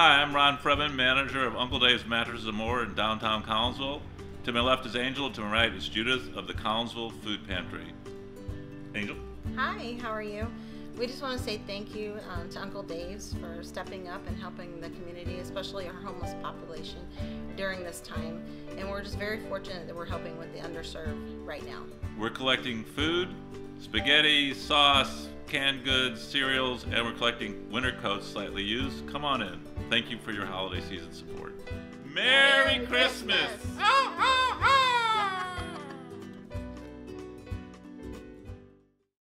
Hi, I'm Ron Freeman, manager of Uncle Dave's Mattresses and More in downtown Collinsville. To my left is Angel, to my right is Judith of the Collinsville Food Pantry. Angel? Hi, how are you? We just want to say thank you um, to Uncle Dave's for stepping up and helping the community, especially our homeless population during this time. And we're just very fortunate that we're helping with the underserved right now. We're collecting food, spaghetti, sauce, canned goods, cereals, and we're collecting winter coats slightly used. Come on in. Thank you for your holiday season support. Merry, Merry Christmas! Christmas.